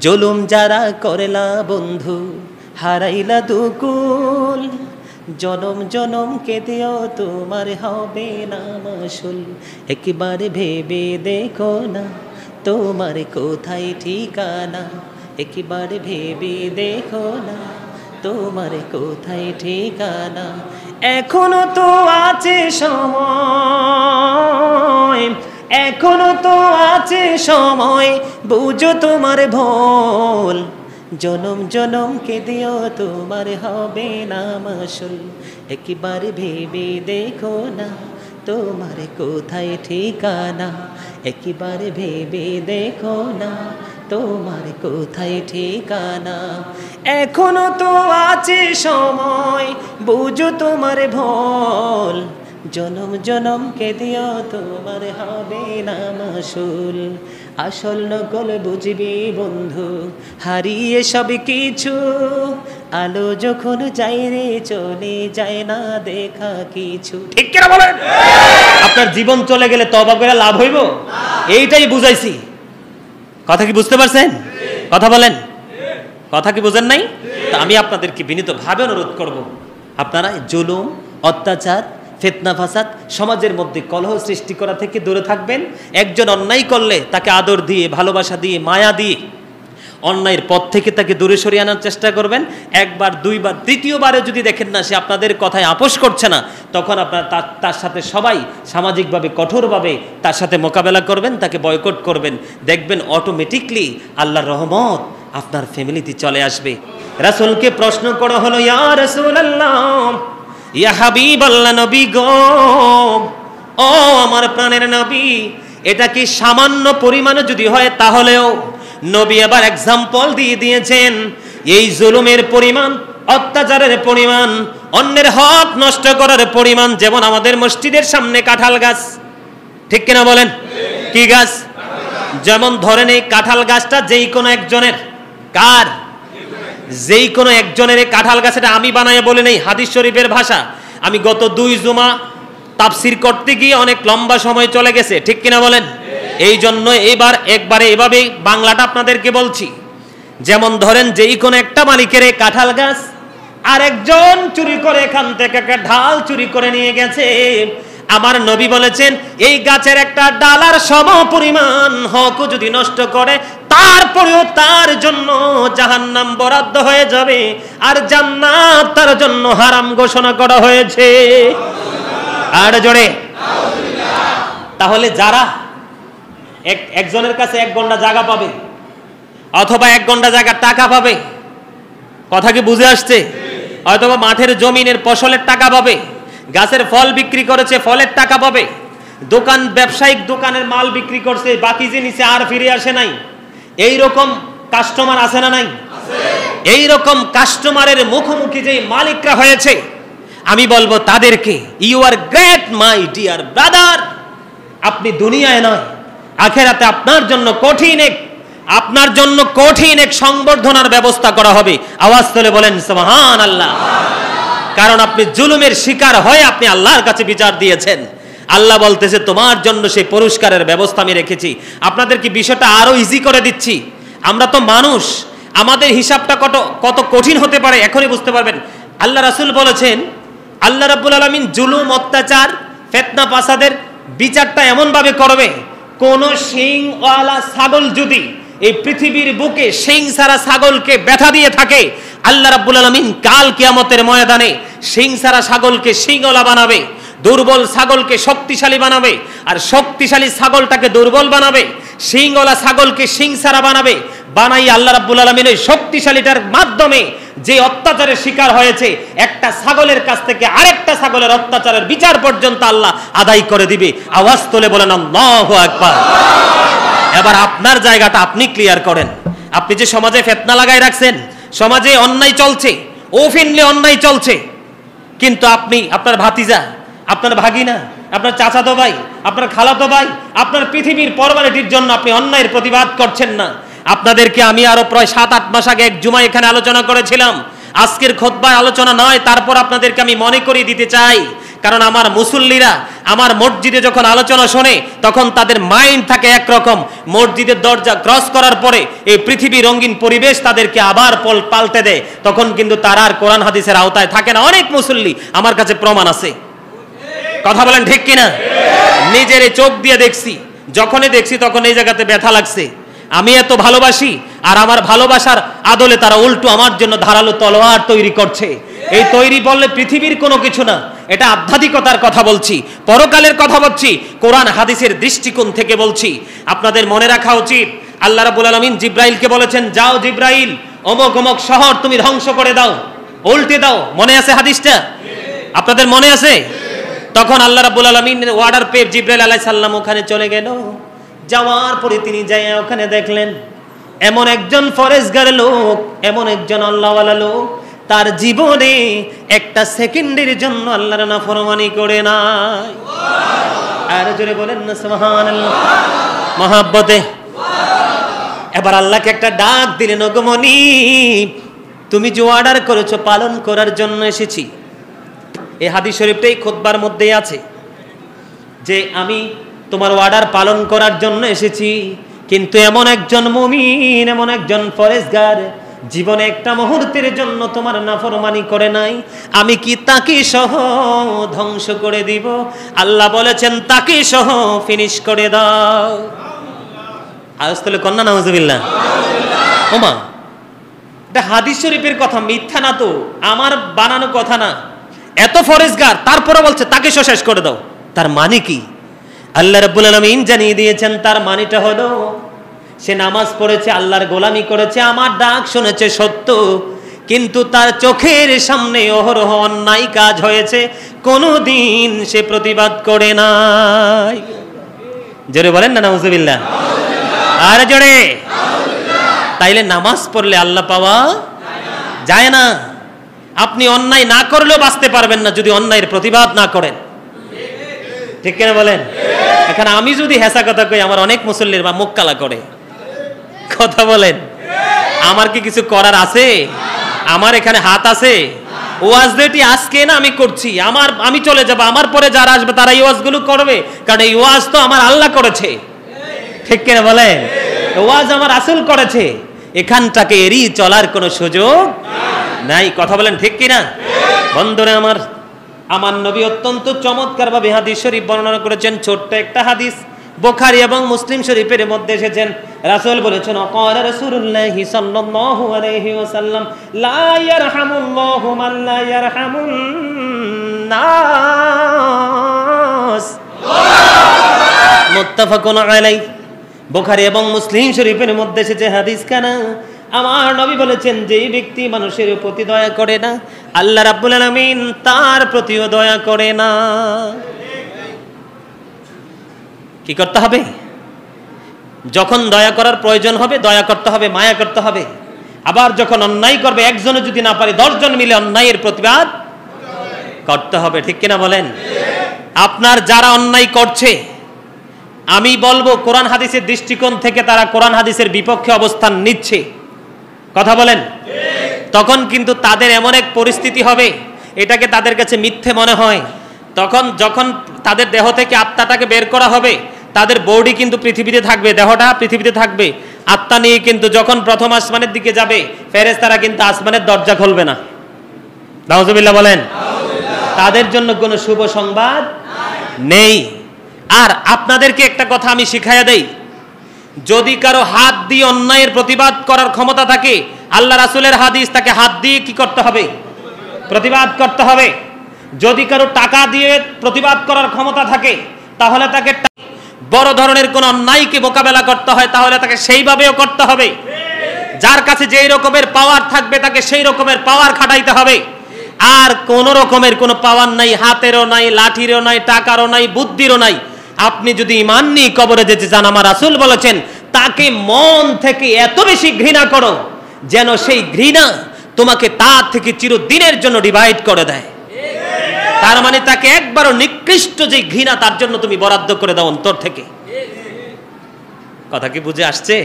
জুলুম যারা করেলা বন্ধু, হারাইলা দুকুল। জনম জনম কেঁদেও তোমার হবে না মাসুল। একবারে ভেবে দেখো না তোমার কোথায় ঠিকানা। একবারে ভেবে দেখো না তোমার কোথায় ঠিকানা। এখনও তো আছে সময়। এখনও তো আছে সময়, বুঝো তোমার ভোল। জনম জনম কে দিও, তোমার হবে না মাসুল। একবার ভেবে দেখো না, তোমার কোথায় ঠিকানা। একবার ভেবে দেখো না, তোমার কোথায় ঠিকানা। এখনও তো আছে সময়, বুঝো তোমার ভোল। জনম জনম কে দিও তোমার হবে না মাসুল। আসল নকল বুঝবি বন্ধু, হারিয়ে সব কিছু। আলো যখন যাই রে, চলে যায় না দেখা কিছু। ঠিক কেন বলেন? আপনার জীবন চলে গেলে তবা করে লাভ হইব? এইটাই বুঝাইছি। কথা কি বুঝতে পারছেন? কথা বলেন। কথা কি বুঝেন নাই? তা আমি আপনাদেরকে বিনীতভাবে অনুরোধ করব। আপনারা জুলুম, অত্যাচার ফেতনা, ফাসাদ সমাজের মধ্যে কলহ সৃষ্টি করা থেকে দূরে থাকবেন। একজন অন্যায় করলে তাকে আদর দিয়ে, ভালোবাসা দিয়ে, মায়া দিয়ে অন্যায়ের পথ থেকে তাকে দূরে সরিয়ে আনার চেষ্টা করবেন। একবার, দুইবার তৃতীয়বারে যদি দেখেন না সে আপনাদের কথায় আপোষ করছে না, তখন আপনার তার তার সাথে সবাই সামাজিকভাবে, কঠোরভাবে তার সাথে মোকাবেলা করবেন, তাকে বয়কট করবেন। দেখবেন অটোমেটিকলি আল্লাহর রহমত আপনার ফ্যামিলিতে চলে আসবে। রাসুলকে প্রশ্ন করা হলো, ইয়া রাসূল আল্লাহ ইয়া হাবিব আল্লাহ নবী আমার প্রাণের নবী, এটা কি সামান্য পরিমাণে যদি হয় তাহলেও নবী আবার এক্সাম্পল দিয়ে দিয়েছেন, এই জুলুমের পরিমাণ, অত্যাচারের পরিমাণ, অন্যের হক নষ্ট করার পরিমাণ যেমন আমাদের মসজিদের সামনে কাঁঠাল গাছ। ঠিক কিনা বলেন? কি গাছ? যেমন ধরেন এই কাঁঠাল গাছটা যেই কোনো একজনের, কার? যেই কোনো একজনের কাঁঠাল গাছটা আমি বানায় বলে নেই, হাদিস শরীফের ভাষা। আমি গত দুই জুমা তাফসির করতে গিয়ে অনেক লম্বা সময় চলে গেছে, ঠিক কিনা বলেন? এই জন্য এবার একবারে এভাবে বাংলাটা আপনাদেরকে বলছি। যেমন ধরেন যেই কোনো একটা মালিকের কাঁঠাল গাছ আরেকজন চুরি করে এখান থেকে একটা ঢাল চুরি করে নিয়ে গেছে আমার নবী বলেছেন, এই গাছের একটা ডালার সম পরিমাণ হক যদি নষ্ট করে, তারপরেও তার জন্য জাহান্নাম বরাদ্দ হয়ে যাবে আর জান্নাত তার জন্য হারাম ঘোষণা করা হয়েছে। আর জোরে। তাহলে যারা এক, একজনের কাছে এক ঘণ্টা জায়গা পাবে, অথবা এক ঘণ্টা জায়গার টাকা পাবে, কথা কি বুঝে আসছে? অথবা মাঠের জমিনের ফসলের টাকা পাবে। গাছের ফল বিক্রি করেছে, ফলের টাকা পাবে। দোকান, ব্যবসায়িক দোকানের মাল বিক্রি করছে, বাকি জিনিসে আর ফিরে আসে নাই। এই রকম কাস্টমার আছে না নাই? এই রকম কাস্টমারের মুখোমুখি যে মালিকরা হয়েছে, আমি বলব তাদেরকে you are great my dear brother আপনি দুনিয়ায় নয়, আখেরাতে আপনার জন্য কঠিন এক, আপনার জন্য কঠিন এক সংবর্ধনার ব্যবস্থা করা হবে। আওয়াজ তুলে বলেন সুবহান আল্লাহ কারণ আপনি জুলুমের শিকার হয়ে আপনি আল্লাহর কাছে বিচার দিয়েছেন। আল্লাহ বলতেছে, তোমার জন্য সেই পুরস্কারের ব্যবস্থা আমি রেখেছি। আপনাদের কি বিষয়টা আরও ইজি করে দিচ্ছি? আমরা তো মানুষ। আমাদের হিসাবটা কত কত কঠিন হতে পারে, এখনই বুঝতে পারবেন। আল্লাহ রাসুল বলেছেন, আল্লাহ রাব্বুল আলামিন জুলুম, অত্যাচার, ফেতনা, ফাসাদের বিচারটা এমনভাবে করবে, কোন শিংওয়ালা ছাগল যদি এই পৃথিবীর বুকে শিং সারা ছাগলকে ব্যথা দিয়ে থাকে। আল্লাহ রাব্বুল আলামিন কাল কিয়ামতের ময়দানে শিং সারা ছাগলকে শিংওয়ালা বানাবে, দুর্বল ছাগলকে শক্তিশালী বানাবে, আর শক্তিশালী ছাগলটাকে দুর্বল বানাবে শিংওয়ালা ছাগলকে শিং সারা বানাবে, বানাই আল্লাহ রাব্বুল আলামিন ওই শক্তিশালীটার মাধ্যমে যে অত্যাচারের শিকার হয়েছে, একটা ছাগলের কাছ থেকে আরেকটা ছাগলের অত্যাচারের বিচার পর্যন্ত আল্লাহ আদায় করে দিবে। আওয়াজ তোলে বলেন, আল্লাহু আকবার। এবার আপনার জায়গাটা আপনি ক্লিয়ার করেন। আপনি যে সমাজে ফেতনা লাগাই রাখছেন, সমাজে অন্যায় চলছে ওফিনলি অন্যায় চলছে, কিন্তু আপনি, আপনার ভাতিজা, আপনার ভাগিনা, আপনার চাচাতো ভাই, আপনার খালাতো ভাই, আপনার পৃথিবীর পরমালিটির জন্য আপনি অন্যায়ের প্রতিবাদ করছেন না। আপনাদেরকে আমি আরও প্রায় সাত আট মাস আগে এক জুমা এখানে আলোচনা করেছিলাম। আজকের খোদবায় আলোচনা নয়, তারপর আপনাদেরকে আমি মনে করিয়ে দিতে চাই কারণ আমার মুসল্লিরা আমার মসজিদে যখন আলোচনা শোনে, তখন তাদের মাইন্ড থাকে একরকম। মসজিদের দরজা ক্রস করার পরে এই পৃথিবী রঙিন পরিবেশ তাদেরকে আবার পল- পাল্টে দেয়। তখন কিন্তু তারা আর কোরআন হাদিসের আওতায় থাকে না। অনেক মুসল্লি আমার কাছে প্রমাণ আছে। কথা বলেন ঠিক কিনা? নিজের চোখ দিয়ে দেখছি। যখনই দেখছি তখন এই জায়গাতে ব্যথা লাগছে। আমি এত ভালোবাসি আর আমার ভালোবাসার আদলে তারা উল্টো আমার জন্য ধারালো তলোয়ার তৈরি করছে। এই তৈরি বললে পৃথিবীর কোনো কিছু না। এটা আধ্যাত্মিকতার কথা বলছি, পরকালের কথা বলছি, কোরআন, হাদিসের দৃষ্টিকোণ থেকে বলছি। আপনাদের মনে রাখা উচিত, আল্লাহ রাবুল আলমিন জিব্রাইলকে বলেছেন, যাও জিব্রাইল, অমক অমক শহর তুমি ধ্বংস করে দাও, উল্টে দাও। মনে আছে হাদিসটা? আপনাদের মনে আছে? তখন আল্লাহ রাব্বুল আলামিন ওয়ার্ডার পেয়ে জিব্রাইল আলাইহিস সালাম ওখানে চলে গেল। যাওয়ার পরে তিনি যাই ওখানে দেখলেন, এমন একজন ফরেজগার লোক, এমন একজন আল্লাহওয়ালা লোক তার জীবনে একটা সেকেন্ডের জন্য আল্লাহর নাফরমানি করে নাই। আর জোরে বলেন না, সুবহানাল্লাহ। মহাব্বতে। এবার আল্লাহকে একটা ডাক দিলেন ওগমনি তুমি যে অর্ডার করেছ পালন করার জন্য এসেছি। এই হাদিস শরীফটাই খোদবার মধ্যেই আছে যে আমি তোমার অর্ডার পালন করার জন্য এসেছি, কিন্তু এমন একজন মুমিন, এমন একজন ফরেজগার জীবনে একটা মুহূর্তের জন্য তোমার নাফরমানি করে নাই। আমি কি তাকে সহ ধ্বংস করে দিব? আল্লাহ বলেছেন তাকে সহ ফিনিশ করে দাও। আজ তাহলে কন্যা নাউজুবিল্লাহ। ওমা এটা হাদিস শরীফের কথা মিথ্যা না তো। আমার বানানো কথা না। এত ফরেজগার তারপরে বলছে তাকে সহ শেষ করে দাও। তার মানে কি? আল্লাহ রাব্বুল আলামিন জানিয়ে দিয়েছেন তার মানেটা হলো সে নামাজ পড়েছে, আল্লাহর গোলামি করেছে, আমার ডাক শুনেছে সত্য। কিন্তু তার চোখের সামনে অহরহ অন্যায় কাজ হয়েছে, কোনোদিন সে প্রতিবাদ করে নাই। জোরে বলেন না, নাউজুবিল্লাহ। আর জোরে। তাইলে নামাজ পড়লে আল্লাহ পাওয়া যায় না। আপনি অন্যায় না করলেও বাঁচতে পারবেন না, যদি অন্যায়ের প্রতিবাদ না করেন। ঠিক কিনা বলেন? এখানে আমি যদি হেসা কথা কই, আমার অনেক মুসল্লির বা মুখ কালা করে। কথা বলেন। আমার কি কিছু করার আছে? আমার এখানে হাত আছে? ওয়াজ যেটি আজকে না আমি করছি? আমার, আমি চলে যাব, আমার পরে যারা আসবে তারা এই ওয়াজগুলো করবে। কারণ এই ওয়াজ তো আমার আল্লাহ করেছে। ঠিক কিনা বলেন? ওয়াজ আমার আসল করেছে। এখানটাকে এড়িয়ে চলার কোনো সুযোগ নাই। কথা বলেন ঠিক কিনা? বন্ধুরা আমার আমার নবী অত্যন্ত চমৎকার ভাবে হাদিস শরীফ বর্ণনা করেছেন। ছোট্ট একটা হাদিস। বোখারি এবং মুসলিম শরীফের মধ্যে এসেছেন। রাসূল বলেছেন, অকাল রাসূলুল্লাহ সাল্লাল্লাহু আলাইহি ওয়াসাল্লাম, লা ইয়ারহামুল্লাহু মান লা ইয়ারহামুন নাস। মুত্তাফাকুন আলাই বুখারী এবং মুসলিম শরীফের মধ্যে এসেছে হাদিস কানা? আমার নবী বলেছেন, যেই ব্যক্তি মানুষের প্রতি দয়া করে না, আল্লাহ রাব্বুল আলামিন তার প্রতিও দয়া করে না। কি করতে হবে? যখন দয়া করার প্রয়োজন হবে, দয়া করতে হবে, মায়া করতে হবে। আবার যখন অন্যায় করবে একজনে যদি না পারে, দশজন মিলে অন্যায়ের প্রতিবাদ করতে হবে, ঠিক কিনা বলেন? আপনার যারা অন্যায় করছে, আমি বলব, কোরআন হাদিসের দৃষ্টিকোণ থেকে তারা কোরআন হাদিসের বিপক্ষে অবস্থান নিচ্ছে। কথা বলেন? তখন কিন্তু তাদের এমন এক পরিস্থিতি হবে, এটাকে তাদের কাছে মিথ্যে মনে হয়। তখন যখন তাদের দেহ থেকে আত্মাটাকে বের করা হবে তাদের বডি কিন্তু পৃথিবীতে থাকবে দেহটা পৃথিবীতে থাকবে। আত্মা নিয়ে কিন্তু যখন প্রথম আসমানের দিকে যাবে ফেরেস তারা কিন্তু আসমানের দরজা খুলবে না। নাউজুবিল্লাহ বলেন। তাদের জন্য কোনো শুভ সংবাদ নেই। আর আপনাদেরকে একটা কথা আমি শিখাইয়া দেই। যদি কারও হাত দিয়ে অন্যায়ের প্রতিবাদ করার ক্ষমতা থাকে আল্লাহ রাসুলের হাদিস তাকে হাত দিয়ে কি করতে হবে? প্রতিবাদ করতে হবে। যদি কারও টাকা দিয়ে প্রতিবাদ করার ক্ষমতা থাকে তাহলে তাকে বড় ধরনের কোন অন্যায়কে মোকাবেলা করতে হয়, তাহলে তাকে সেইভাবেও করতে হবে। যার কাছে যেই রকমের পাওয়ার থাকবে, তাকে সেই রকমের পাওয়ার খাটাইতে হবে। আর কোন রকমের কোনো পাওয়ার নাই, হাতেরও নাই, লাঠিরও নাই, টাকারও নাই, বুদ্ধিরও নাই। আপনি যদি ইমান নিয়ে কবরে যেতে চান, আমার রাসূল বলেছেন, তাকে মন থেকে এত বেশি ঘৃণা করো, যেন সেই ঘৃণা তোমাকে তার থেকে চিরদিনের জন্য ডিভাইড করে দেয়। তার মানে তাকে একবারও নিকৃষ্ট যে ঘৃণা, তার জন্য তুমি বরাদ্দ করে দাও অন্তর থেকে। কথা কি বুঝে আসছে?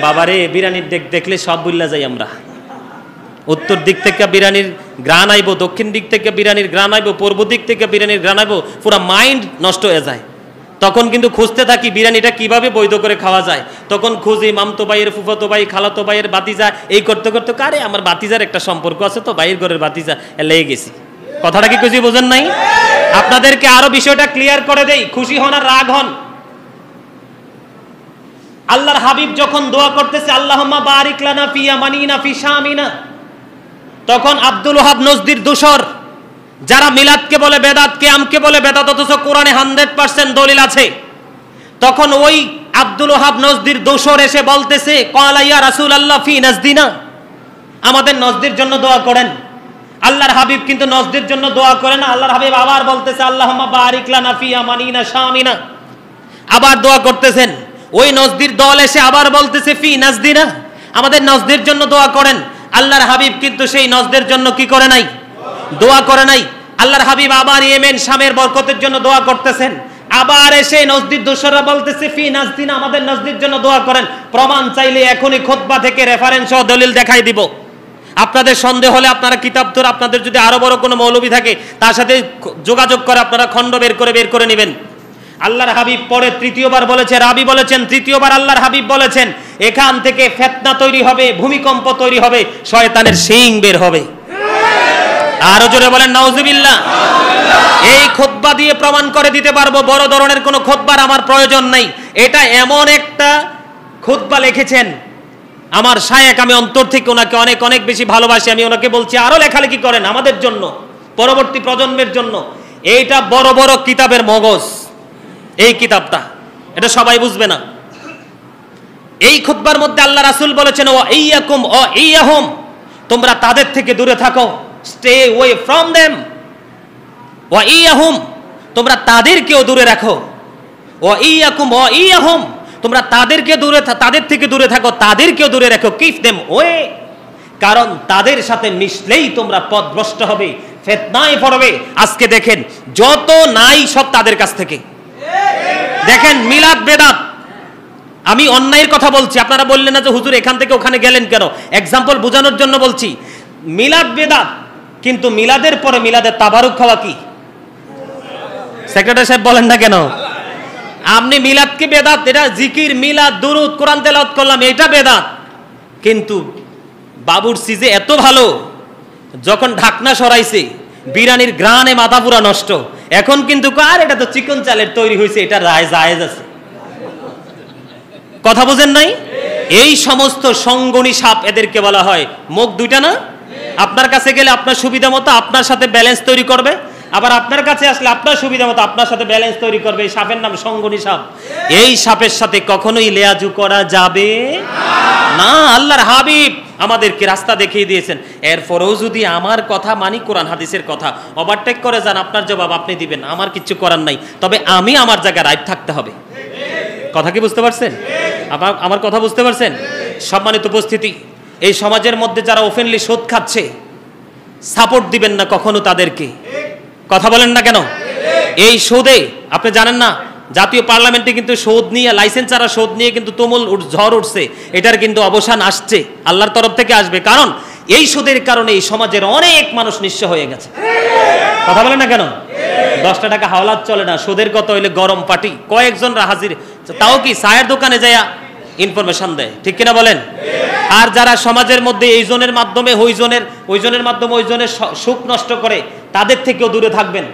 বাবারে, বিরানির দেখ, দেখলে সব বুল্লা যাই আমরা। উত্তর দিক থেকে বিরানির গ্রান আইব, দক্ষিণ দিক থেকে বিরিয়ানির গ্রান আইব, পূর্ব দিক থেকে বিরিয়ানির গ্রান আইব, পুরো মাইন্ড নষ্ট হয়ে যায়। তখন কিন্তু খুঁজতে থাকি বিরিয়ানিটা কীভাবে বৈধ করে খাওয়া যায়। তখন খুঁজি মামতো ভাইয়ের, ফুফাতো ভাই, খালাতো ভাইয়ের বাতিজা এই করতে করতে কারে আমার বাতিজার একটা সম্পর্ক আছে তো, ভাইয়ের ঘরের বাতিজা লেগে গেছি। কথাটা কি কিছু বোঝেন নাই? আপনাদেরকে আরও বিষয়টা ক্লিয়ার করে দেই। খুশি হন আর রাগ হন। আল্লাহর হাবিব যখন দোয়া করতেছে, আল্লাহম্মা বারিক লানা ফি আমানিনা ফি শামিনা। তখন আব্দুল ওহাব নজদির দূষর। যারা মিলাদকে বলে বেদাত, কেয়ামকে বলে বেদাত, অথচ কোরআনে হান্ড্রেড পার্সেন্ট দলিল আছে। তখন ওই আব্দুল ওহাব নজদির দোষর এসে বলতেছে কলাইয়া রাসুল আল্লাহ ফি নজদিনা। আমাদের নজদির জন্য দোয়া করেন। আল্লাহর হাবিব কিন্তু নজদের জন্য দোয়া করেন আল্লাহর হাবিব আবার বলতেছে শামিনা। আবার দোয়া করতেছেন। ওই নজদির দল এসে আবার বলতেছে, ফি নাজদিনা। আমাদের নজদের জন্য দোয়া করেন। আল্লাহর হাবিব কিন্তু সেই নজদের জন্য কি করে নাই? দোয়া করে নাই। আল্লাহর হাবিব আবার ইয়েমেন, শামের বরকতের জন্য দোয়া করতেছেন। আবার এসে নজদির দোসররা বলতেছে, ফি নাজদিনা। আমাদের নজদির জন্য দোয়া করেন। প্রমাণ চাইলে এখনই খোদবা থেকে রেফারেন্স দলিল দেখাই দিব। আপনাদের সন্দেহ হলে আপনারা কিতাব ধরে আপনাদের যদি আরও বড় কোনো মৌলবী থাকে, তার সাথে যোগাযোগ করে আপনারা খণ্ড বের করে বের করে নেবেন। আল্লাহর হাবিব পরে তৃতীয়বার বলেছে রাবি বলেছেন, তৃতীয়বার আল্লাহর হাবিব বলেছেন, এখান থেকে ফেতনা তৈরি হবে, ভূমিকম্প তৈরি হবে, শয়তানের শিং বের হবে। আরও জোরে বলেন, নাউজুবিল্লাহ। এই খোদবা দিয়ে প্রমাণ করে দিতে পারব, বড় ধরনের কোনো খোদবার আমার প্রয়োজন নাই। এটা এমন একটা খোদবা লিখেছেন আমার শায়েক, আমি অন্তর থেকে ওনাকে অনেক অনেক বেশি ভালোবাসি। আমি ওনাকে বলছি, আরও লেখালেখি করেন আমাদের জন্য, পরবর্তী প্রজন্মের জন্য। এইটা বড় বড় কিতাবের মগজ, এই কিতাবটা। এটা সবাই বুঝবে না। এই খুতবার মধ্যে আল্লাহ রাসুল বলেছেন ও ইয়াকুম, ও ইয়াহুম, তোমরা তাদের থেকে দূরে থাকো স্টে ওয়ে ফ্রম দেম ও ইয়াহুম, তোমরা তাদেরকেও দূরে রাখো। ও ইয়াকুম, ও ইয়াহুম তোমরা তাদেরকে দূরে তাদের থেকে দূরে থাকো, তাদেরকেও দূরে রাখো। Keep them away? কারণ তাদের সাথে মিশলেই তোমরা পথভ্রষ্ট হবে, ফেতনায় পড়বে। আজকে দেখেন, যত নাই সব তাদের কাছ থেকে। দেখেন, মিলাদ বেদাত। আমি অন্যায়ের কথা বলছি, আপনারা বললেন না যে, হুজুর, এখান থেকে ওখানে গেলেন কেন? এক্সাম্পল বোঝানোর জন্য বলছি, মিলাদ বেদাত, কিন্তু মিলাদের পরে মিলাদের তাবারুক খাওয়া কি? সেক্রেটারি সাহেব বলেন না কেন? আপনি মিলাদকে বেদাত? এটা জিকির, মিলাদ, দুরুদ, কোরআন তেলাত করলাম, এটা বেদাত। কিন্তু বাবুর সিজে এত ভালো, যখন ঢাকনা সরাইছে, বিরানির গ্রানে মাথা পুরা নষ্ট। এখন কিন্তু কার এটা তো চিকন চালের তৈরি হয়েছে এটা রায় জায়েজ আছে। কথা বোঝেন নাই? এই সমস্ত সঙ্গনী সাপ এদেরকে বলা হয়। মুখ দুইটা না? আপনার কাছে গেলে আপনার সুবিধা মতো আপনার সাথে ব্যালেন্স তৈরি করবে। আবার আপনার কাছে আসলে আপনার সুবিধা মতো আপনার সাথে ব্যালেন্স তৈরি করবে, এই সাপের নাম সঙ্গনী সাপ। এই সাপের সাথে কখনোই লেয়াজু করা যাবে না। আল্লাহর হাবিব আমাদেরকে রাস্তা দেখিয়ে দিয়েছেন। এরপরেও যদি আমার কথা মানি কোরআন হাদিসের কথা ওভারটেক করে যান, আপনার জবাব আপনি দিবেন, আমার কিছু করার নাই। তবে আমি আমার জায়গায় রাইট থাকতে হবে। কথা কি বুঝতে পারছেন? আমার আমার কথা বুঝতে পারছেন? সম্মানিত উপস্থিতি, এই সমাজের মধ্যে যারা ওপেনলি শোধ খাচ্ছে সাপোর্ট দিবেন না কখনো তাদেরকে। কথা বলেন না কেন? এই সুদে, আপনি জানেন না, জাতীয় পার্লামেন্টে কিন্তু সুদ নিয়ে লাইসেন্স ছাড়া সুদ নিয়ে কিন্তু তুমুল ঝড় উঠছে। এটার কিন্তু অবসান আসছে, আল্লাহর তরফ থেকে আসবে। কারণ এই সুদের কারণে এই সমাজের অনেক মানুষ নিঃস্ব হয়ে গেছে। কথা বলেন না কেন? দশটা টাকা হাওলাত চলে না, সুদের কত হইলে গরম পাটি। কয়েকজনরা হাজির তাও কি চায়ের দোকানে যায়া ইনফরমেশন দেয়? ঠিক কিনা বলেন? আর যারা সমাজের মধ্যে এই জনের মাধ্যমে, ওই জনের ওই জনের মাধ্যমে ওই জনের সুখ নষ্ট করে, তাদের থেকেও দূরে থাকবেন।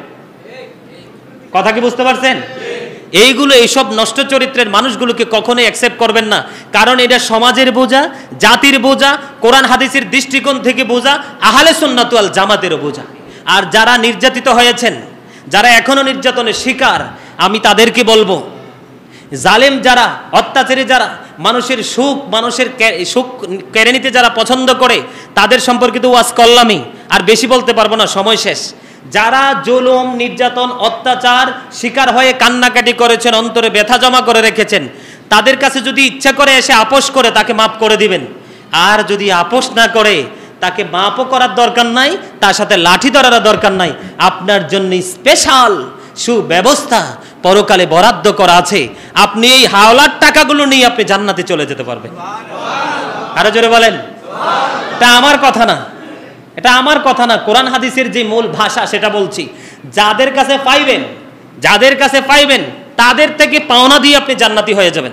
কথা কি বুঝতে পারছেন? এইগুলো, এইসব নষ্ট চরিত্রের মানুষগুলোকে কখনোই অ্যাকসেপ্ট করবেন না। কারণ এটা সমাজের বোঝা, জাতির বোঝা, কোরআন হাদিসের দৃষ্টিকোণ থেকে বোঝা, আহলে সুন্নাতুয়াল জামাতেরও বোঝা। আর যারা নির্যাতিত হয়েছেন, যারা এখনও নির্যাতনের শিকার, আমি তাদেরকে বলব জালেম যারা, অত্যাচারী যারা, মানুষের সুখ মানুষের সুখ কেড়ে নিতে যারা পছন্দ করে, তাদের সম্পর্কিত ওয়াজ করলামই। আর বেশি বলতে পারব না, সময় শেষ। যারা জুলুম, নির্যাতন, অত্যাচার শিকার হয়ে কান্নাকাটি করেছেন, অন্তরে ব্যথা জমা করে রেখেছেন, তাদের কাছে যদি ইচ্ছা করে এসে আপোষ করে, তাকে মাফ করে দিবেন। আর যদি আপোষ না করে, তাকে মাপও করার দরকার নাই, তার সাথে লাঠি ধরার দরকার নাই। আপনার জন্য স্পেশাল সুব্যবস্থা পরকালে বরাদ্দ করা আছে, আপনি এই হাওলার টাকাগুলো নিয়ে আপনি জান্নাতে চলে যেতে পারবেন। আরও জোরে বলেন। এটা আমার কথা না। এটা আমার কথা না। কোরআন হাদিসের যে মূল ভাষা, সেটা বলছি। যাদের কাছে পাইবেন, যাদের কাছে পাইবেন, তাদের থেকে পাওনা দিয়ে আপনি জান্নাতি হয়ে যাবেন।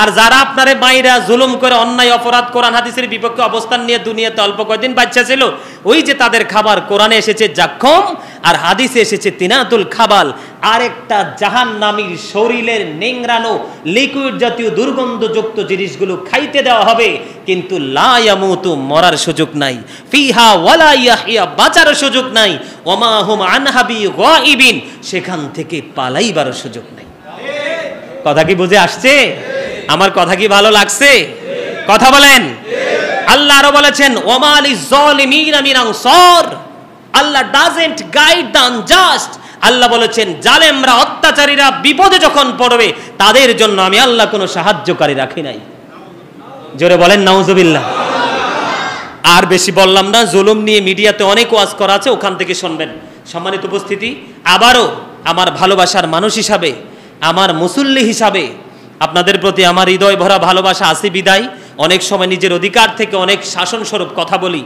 আর যারা আপনারে বাইরা জুলুম করে, অন্যায়, অপরাধ, কোরআন, হাদিসের বিপক্ষে অবস্থান নিয়ে দুনিয়াতে অল্প কয়েকদিন বাচ্চা ছিল, ওই যে তাদের খাবার কোরআনে এসেছে জাক্ষম, আর হাদিসে এসেছে তিনাতুল খাবাল। আরেকটা জাহান নামীর শরীরের নেংরানো লিকুইড জাতীয় দুর্গন্ধযুক্ত জিনিসগুলো খাইতে দেওয়া হবে, কিন্তু লায়ামুতু মরার সুযোগ নাই। ফিহা ওয়ালা ইয়াহিয়া, বাঁচার সুযোগ নাই। ওমা হুম আনহাবি গাইবিন সেখান থেকে পালাইবার সুযোগ নাই। কথা কি বুঝে আসছে? আমার কথা কি ভালো লাগছে? কথা বলেন। আল্লাহ আরও বলেছেন ওমালি জলিমিন Allah doesn't guide the unjust আল্লাহ বলেছেন, জালেমরা, অত্যাচারীরা বিপদে যখন পড়বে, তাদের জন্য আমি আল্লাহ কোনো সাহায্যকারী রাখি নাই। জোরে বলেন, নাউজুবিল্লাহ। আর বেশি বললাম না, জুলুম নিয়ে মিডিয়াতে অনেক ওয়াজ করা আছে, ওখান থেকে শুনবেন। সম্মানিত উপস্থিতি, আবারও আমার ভালোবাসার মানুষ হিসাবে, আমার মুসল্লি হিসাবে আপনাদের প্রতি আমার হৃদয় ভরা ভালোবাসা আছে বিদায়। অনেক সময় নিজের অধিকার থেকে অনেক শাসন স্বরূপ কথা বলি,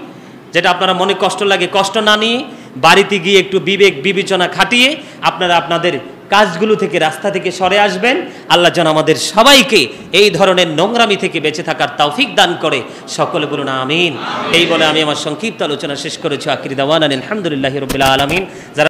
যেটা আপনারা মনে কষ্ট লাগে, কষ্ট না নিয়ে বাড়িতে গিয়ে একটু বিবেক বিবেচনা খাটিয়ে আপনারা আপনাদের কাজগুলো থেকে, রাস্তা থেকে সরে আসবেন। আল্লাহ যেন আমাদের সবাইকে এই ধরনের নোংরামি থেকে বেঁচে থাকার তৌফিক দান করে। সকলে বলুন আমিন। এই বলে আমি আমার সংক্ষিপ্ত আলোচনা শেষ করেছি। আকির দাওয়ান আলহামদুলিল্লাহ রবিল্লা আলমিন। যারা